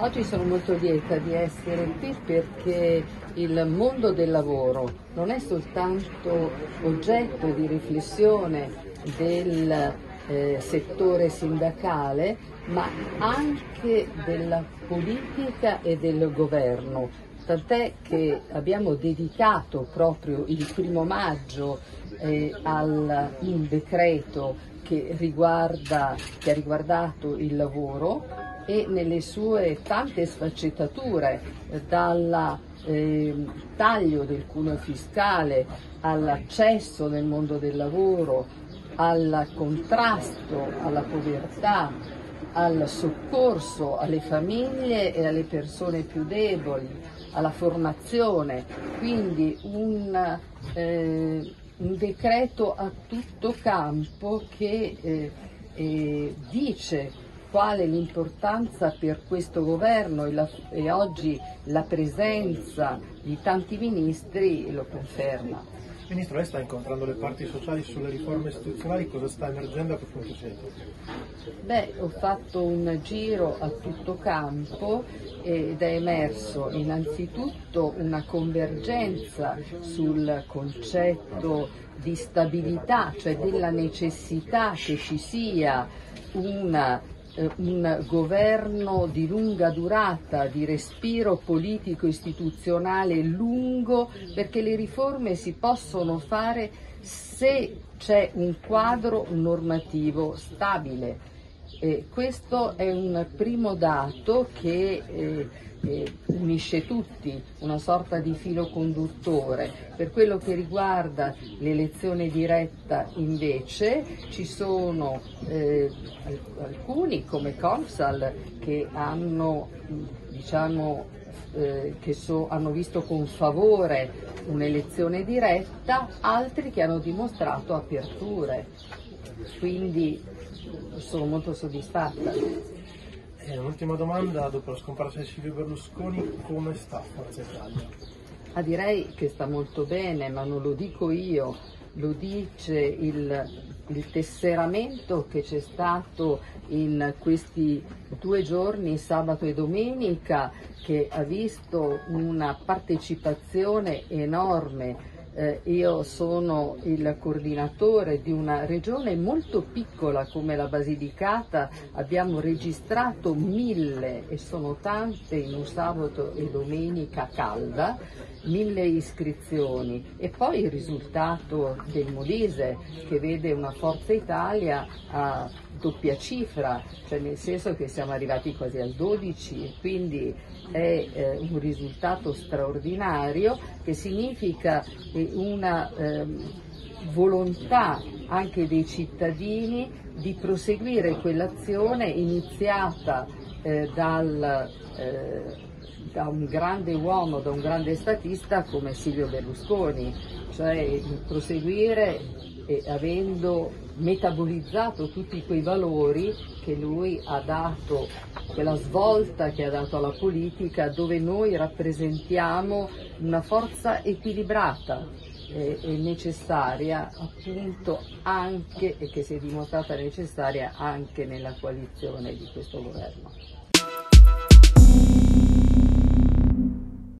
Oggi sono molto lieta di essere qui perché il mondo del lavoro non è soltanto oggetto di riflessione del eh, settore sindacale, ma anche della politica e del governo. Tant'è che abbiamo dedicato proprio il primo maggio eh, al decreto che, riguarda, che ha riguardato il lavoro e nelle sue tante sfaccettature, dal eh, taglio del cuneo fiscale all'accesso nel mondo del lavoro, al contrasto alla povertà, al soccorso alle famiglie e alle persone più deboli, alla formazione, quindi un, eh, un decreto a tutto campo che eh, eh, dice quale l'importanza per questo governo e, la, e oggi la presenza di tanti ministri lo conferma. Ministro, lei sta incontrando le parti sociali sulle riforme istituzionali, cosa sta emergendo a che punto siete? Beh, ho fatto un giro a tutto campo ed è emerso innanzitutto una convergenza sul concetto di stabilità, cioè della necessità che ci sia una un governo di lunga durata, di respiro politico istituzionale lungo, perché le riforme si possono fare se c'è un quadro normativo stabile. Eh, questo è un primo dato che eh, eh, unisce tutti, una sorta di filo conduttore. Per quello che riguarda l'elezione diretta invece ci sono eh, alcuni come Consal che hanno, diciamo, eh, che so, hanno visto con favore un'elezione diretta, altri che hanno dimostrato aperture. Quindi sono molto soddisfatta. E un'ultima domanda, dopo la scomparsa di Silvio Berlusconi, come sta Forza Italia? Ah, direi che sta molto bene, ma non lo dico io, lo dice il, il tesseramento che c'è stato in questi due giorni, sabato e domenica, che ha visto una partecipazione enorme eh, io sono il coordinatore di una regione molto piccola come la Basilicata, abbiamo registrato mille e sono tante in un sabato e domenica calda, mille iscrizioni. E poi il risultato del Molise che vede una Forza Italia a doppia cifra, cioè nel senso che siamo arrivati quasi al 12 e quindi è eh, un risultato straordinario che significa una eh, volontà anche dei cittadini di proseguire quell'azione iniziata eh, dal, eh, da un grande uomo, da un grande statista come Silvio Berlusconi, cioè proseguire e avendo metabolizzato tutti quei valori che lui ha dato, quella svolta che ha dato alla politica dove noi rappresentiamo una forza equilibrata e necessaria appunto anche e che si è dimostrata necessaria anche nella coalizione di questo governo.